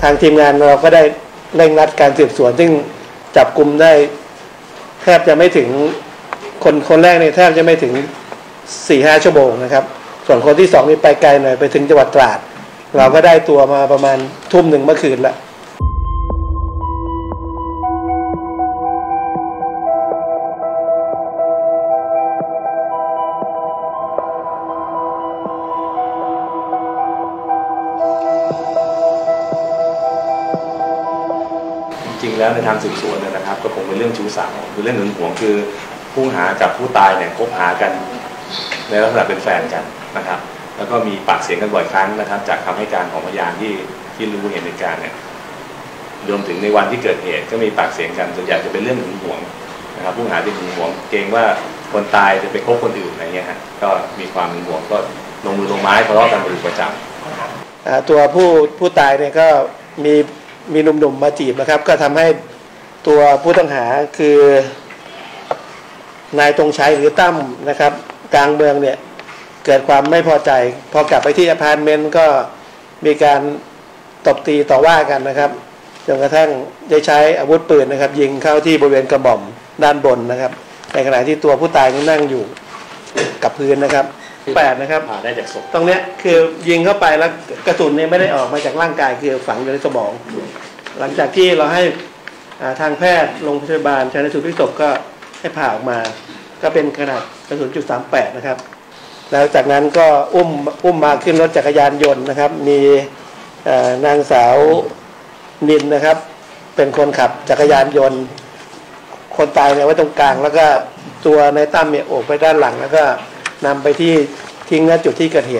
ทางทีมงานเราก็ได้เร่งรัดการสืบสวน ซึ่งจับกลุ่มได้แทบจะไม่ถึงคนคนแรกเนี่ยแทบจะไม่ถึงสี่ห้าชั่วโมงนะครับ ส่วนคนที่สองนี่ไปไกลหน่อยไปถึงจังหวัดตราด เราก็ได้ตัวมาประมาณทุ่มหนึ่งเมื่อคืนละ จริงๆแล้วในทางสืบสวนเนยนะครับ ก็คงเป็นเรื่องชู้สาวคือเรื่องหึงหวงคือผู้หากับผู้ตายเนี่ยคบหากัน ในลักษณะเป็นแฟนกันนะครับ แล้วก็มีปากเสียงกันบ่อยครั้งนะครับ จากคำให้การของพยานที่ที่รู้เห็นเหตุการณ์เนี่ยรวมถึงในวันที่เกิดเหตุก็มีปากเสียงกันส่วนใหญ่จะเป็นเรื่องหึงหวงนะครับ ผู้หาที่หึงหวงเกรงว่าคนตายจะไปคบคนอื่นอะไรเงี้ยฮะก็มีความหึงหวงก็ลงมือลงไม้ทะเลาะกันเป็นประจำตัวผู้ผู้ตายเนี่ยก็มี มีหนุ่มๆมาจีบนะครับ ก็ทำให้ตัวผู้ต้องหาคือนายตรงชัยหรือตั้มนะครับ กลางเมืองเนี่ยเกิดความไม่พอใจ พอกลับไปที่อพาร์ตเมนต์ก็มีการตบตีต่อว่ากันนะครับจนกระทั่งได้ใช้อาวุธปืนนะครับ ยิงเข้าที่บริเวณกระหม่อมด้านบนนะครับในขณะที่ตัวผู้ตายนี่นั่งอยู่กับพื้นนะครับแปดนะครับผ่าได้จากศพตรงเนี้ยคือยิงเข้าไปแล้วกระสุนเนี่ยไม่ได้ออกมาจากร่างกายคือฝังอยู่ในสมอง หลังจากที่เราให้าทางแพทย์โรงพยาบาลชันสูตรพลิกศพก็ให้ผ่าออกมา ก็เป็นขนาดกระสุนจุดสามแปดนะครับ แล้วจากนั้นก็อุ้มอุ้มมาขึ้นรถจักรยานยนต์นะครับ มีนางสาวนินนะครับ เป็นคนขับจักรยานยนต์ คนตายเนี่ยไว้ตรงกลาง แล้วก็ตัวในตั้มเนี่ยโอบไปด้านหลัง แล้วก็นำไปที่ทิ้งณจุดที่เกิดเหตุ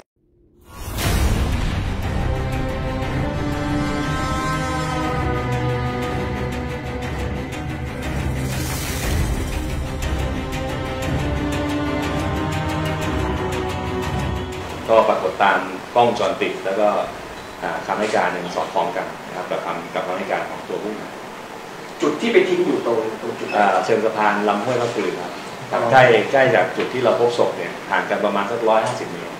ก็ปรากฏตามกล้องวงจรปิด แล้วก็อ่าคำให้การหนึ่งสอดคล้องกันนะครับกับคำกับคำให้การของตัวผู้หาจุดที่ไปทิ้งอยู่ตรงตรงจุดไหน อ่าเชิงสะพานลำห้วยพระคือครับอ๋อใกล้ใกล้จากจุดที่เราพบศพเนี่ยห่างกันประมาณสักร้อยห้าสิบเมตร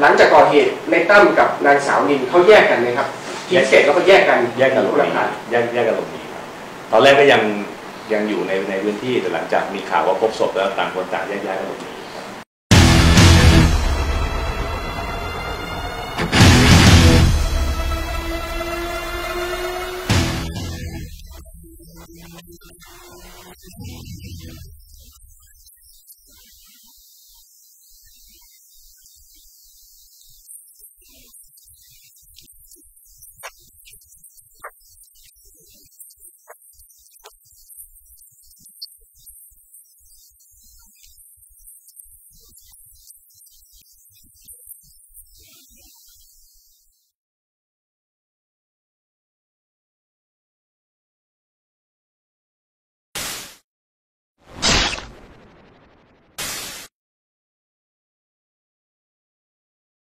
หลังจากก่อเหตุในตั้มกับนางสาวนินเขาแยกกันไหมครับทิ้งเสร็จแล้วก็แยกกันแยกกันหลบคหละนีทางแยกแยกกันหลบหนีครับตอนแรกก็ยังยังอยู่ในในพื้นที่แต่หลังจากมีข่าวว่าพบศพแล้วต่างคนต่างแยกย้ายกันหลบหนี